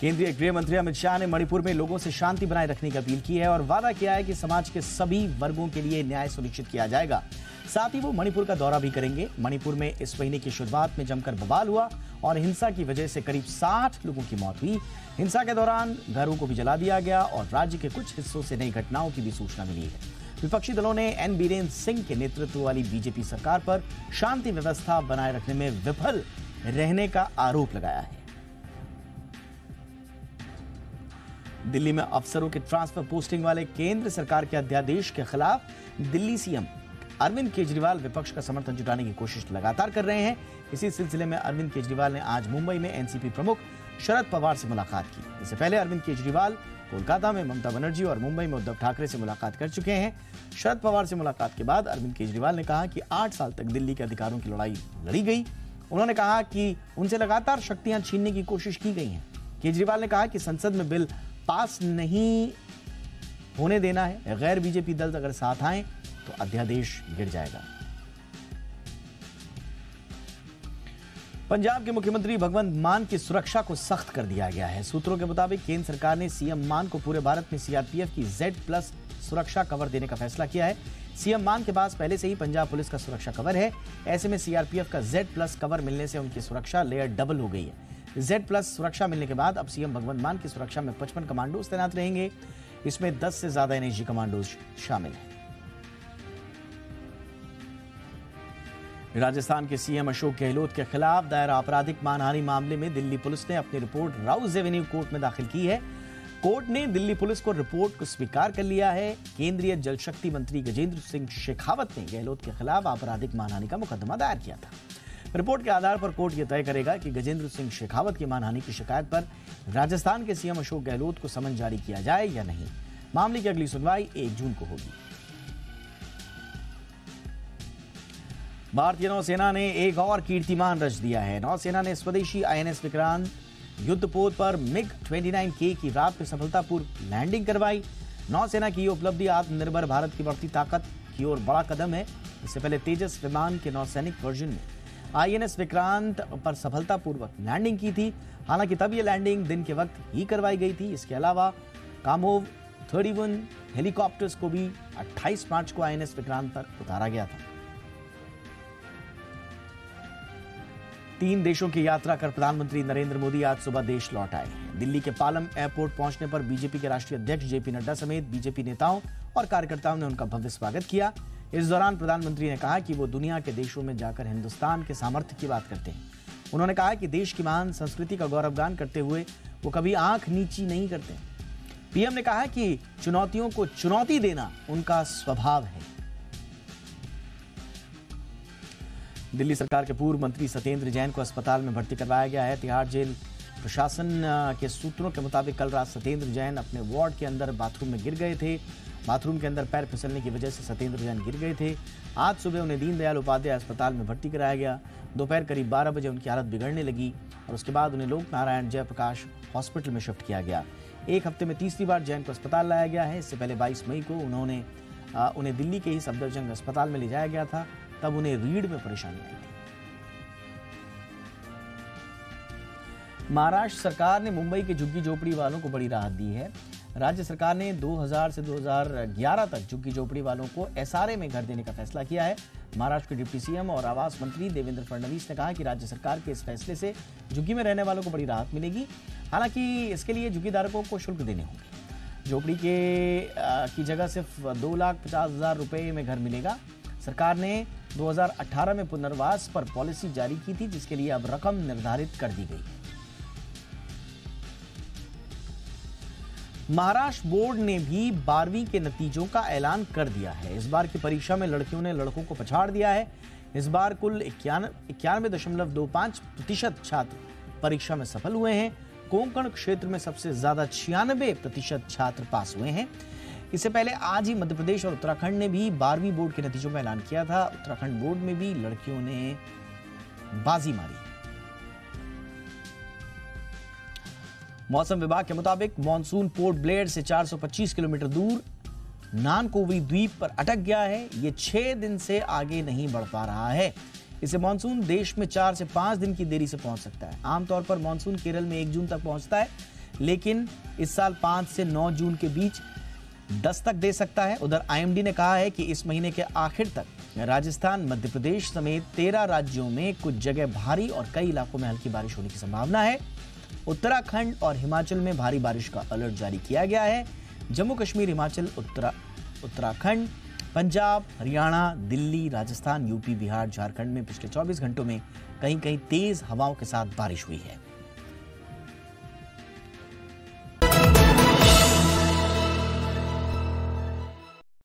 केंद्रीय गृह मंत्री अमित शाह ने मणिपुर में लोगों से शांति बनाए रखने की अपील की है और वादा किया है कि समाज के सभी वर्गों के लिए न्याय सुनिश्चित किया जाएगा। साथ ही वो मणिपुर का दौरा भी करेंगे। मणिपुर में इस महीने की शुरुआत में जमकर बवाल हुआ और हिंसा की वजह से करीब 60 लोगों की मौत हुई। हिंसा के दौरान घरों को भी जला दिया गया और राज्य के कुछ हिस्सों से नई घटनाओं की भी सूचना मिली है। विपक्षी दलों ने एन बीरेन्द्र सिंह के नेतृत्व वाली बीजेपी सरकार पर शांति व्यवस्था बनाए रखने में विफल रहने का आरोप लगाया है। दिल्ली में अफसरों के ट्रांसफ़र पोस्टिंग वाले केंद्र सरकार के अध्यादेश के खिलाफ दिल्ली सीएम अरविंद केजरीवाल विपक्ष का समर्थन जुटाने की कोशिश लगातार कर रहे हैं। इसी सिलसिले में अरविंद केजरीवाल ने आज मुंबई में एनसीपी प्रमुख शरद पवार से मुलाकात की। इससे पहले अरविंद केजरीवाल कोलकाता में ममता बनर्जी और मुंबई में उद्धव ठाकरे से मुलाकात कर चुके हैं। शरद पवार से मुलाकात के बाद अरविंद केजरीवाल ने कहा कि आठ साल तक दिल्ली के अधिकारों की लड़ाई लड़ी गई। उन्होंने कहा कि उनसे लगातार शक्तियाँ छीनने की कोशिश की गई हैं। केजरीवाल ने कहा कि संसद में बिल पास नहीं होने देना है, गैर बीजेपी दल अगर साथ आए तो अध्यादेश गिर जाएगा। पंजाब के मुख्यमंत्री भगवंत मान की सुरक्षा को सख्त कर दिया गया है। सूत्रों के मुताबिक केंद्र सरकार ने सीएम मान को पूरे भारत में सीआरपीएफ की जेड प्लस सुरक्षा कवर देने का फैसला किया है। सीएम मान के पास पहले से ही पंजाब पुलिस का सुरक्षा कवर है। ऐसे में सीआरपीएफ का जेड प्लस कवर मिलने से उनकी सुरक्षा लेयर डबल हो गई है। जेड प्लस सुरक्षा मिलने के बाद अब सीएम भगवंत मान की सुरक्षा में पचपन कमांडोज तैनात रहेंगे। इसमें दस से ज़्यादा एनएसजी कमांडोज शामिल हैं। राजस्थान के सीएम अशोक गहलोत के खिलाफ दायर आपराधिक मानहानि मामले में दिल्ली पुलिस ने अपनी रिपोर्ट राउज एवेन्यू कोर्ट में दाखिल की है। कोर्ट ने दिल्ली पुलिस को रिपोर्ट को स्वीकार कर लिया है। केंद्रीय जल शक्ति मंत्री गजेंद्र सिंह शेखावत ने गहलोत के खिलाफ आपराधिक मानहानि का मुकदमा दायर किया था। रिपोर्ट के आधार पर कोर्ट यह तय करेगा कि गजेंद्र सिंह शेखावत की मानहानि की शिकायत पर राजस्थान के सीएम अशोक गहलोत को समन जारी किया जाए या नहीं। मामले की अगली सुनवाई एक जून को होगी। भारतीय नौसेना ने एक और कीर्तिमान रच दिया है। नौसेना ने स्वदेशी आईएनएस विक्रांत युद्धपोत पर मिग 29 के की रात में सफलतापूर्व लैंडिंग करवाई। नौसेना की उपलब्धि आत्मनिर्भर भारत की बढ़ती ताकत की ओर बड़ा कदम है। इससे पहले तेजस विमान के नौसैनिक वर्जन में आईएनएस विक्रांत पर सफलतापूर्वक लैंडिंग की थी। हालाँकि तब यह लैंडिंग दिन के वक्त ही करवाई गई थी। इसके अलावा कामोव 31 हेलीकॉप्टर्स को भी 28 मार्च को आईएनएस विक्रांत पर उतारा गया था। तीन देशों की यात्रा कर प्रधानमंत्री नरेंद्र मोदी आज सुबह देश लौट आए दिल्ली के पालम एयरपोर्ट पहुँचने पर बीजेपी के राष्ट्रीय अध्यक्ष जेपी नड्डा समेत बीजेपी नेताओं और कार्यकर्ताओं ने उनका भव्य स्वागत किया। इस दौरान प्रधानमंत्री ने कहा कि वो दुनिया के देशों में जाकर हिंदुस्तान के सामर्थ्य की बात करते हैं। उन्होंने कहा कि देश की महान संस्कृति का गौरवगान करते हुए वो कभी आँख नीची नहीं करते। पीएम ने कहा कि चुनौतियों को चुनौती देना उनका स्वभाव है। दिल्ली सरकार के पूर्व मंत्री सत्येंद्र जैन को अस्पताल में भर्ती करवाया गया है। तिहाड़ जेल प्रशासन के सूत्रों के मुताबिक कल रात सत्येंद्र जैन अपने वार्ड के अंदर बाथरूम में गिर गए थे। बाथरूम के अंदर पैर फिसलने की वजह से सत्येंद्र जैन गिर गए थे। आज सुबह उन्हें दीनदयाल उपाध्याय अस्पताल में भर्ती कराया गया। दोपहर करीब बारह बजे उनकी हालत बिगड़ने लगी और उसके बाद उन्हें लोक नारायण जयप्रकाश हॉस्पिटल में शिफ्ट किया गया। एक हफ़्ते में तीसरी बार जैन को अस्पताल लाया गया है। इससे पहले 22 मई को उन्होंने आ, उन्हें दिल्ली के ही सफदरजंग अस्पताल में ले जाया गया था। तब उन्हें रीढ़ में परेशानी आई थी। महाराष्ट्र सरकार ने मुंबई के झुग्गी झोपड़ी वालों को बड़ी राहत दी है। राज्य सरकार ने 2000 से 2011 तक झुग्गी झोपड़ी वालों को एसआरए में घर देने का फैसला किया है। महाराष्ट्र के डिप्टी सीएम और आवास मंत्री देवेंद्र फडणवीस ने कहा कि राज्य सरकार के इस फैसले से झुग्गी में रहने वालों को बड़ी राहत मिलेगी। हालाँकि इसके लिए झुग्गी धारकों को शुल्क देने होंगे। झोपड़ी के की जगह सिर्फ़ दो लाख पचास हज़ार रुपये में घर मिलेगा। सरकार ने 2018 में पुनर्वास पर पॉलिसी जारी की थी, जिसके लिए अब रकम निर्धारित कर दी गई महाराष्ट्र बोर्ड ने भी बारहवीं के नतीजों का ऐलान कर दिया है। इस बार की परीक्षा में लड़कियों ने लड़कों को पछाड़ दिया है। इस बार कुल इक्यानवे दशमलव दो पाँच प्रतिशत छात्र परीक्षा में सफल हुए हैं। कोंकण क्षेत्र में सबसे ज़्यादा छियानबे प्रतिशत छात्र पास हुए हैं। इससे पहले आज ही मध्य प्रदेश और उत्तराखंड ने भी बारहवीं बोर्ड के नतीजों का ऐलान किया था। उत्तराखंड बोर्ड में भी लड़कियों ने बाजी मारी। मौसम विभाग के मुताबिक मानसून पोर्ट ब्लेयर से 425 किलोमीटर दूर नानकोवी द्वीप पर अटक गया है। ये छह दिन से आगे नहीं बढ़ पा रहा है। इसे मानसून देश में चार से पाँच दिन की देरी से पहुँच सकता है। आमतौर पर मानसून केरल में एक जून तक पहुँचता है, लेकिन इस साल पाँच से नौ जून के बीच दस्तक दे सकता है। उधर आईएमडी ने कहा है कि इस महीने के आखिर तक राजस्थान, मध्य प्रदेश समेत तेरह राज्यों में कुछ जगह भारी और कई इलाकों में हल्की बारिश होने की संभावना है। उत्तराखंड और हिमाचल में भारी बारिश का अलर्ट जारी किया गया है। जम्मू कश्मीर, हिमाचल, उत्तरा, उत्तराखंड, पंजाब, हरियाणा, दिल्ली, राजस्थान, यूपी, बिहार, झारखंड में पिछले 24 घंटों में कहीं कहीं तेज हवाओं के साथ बारिश हुई है।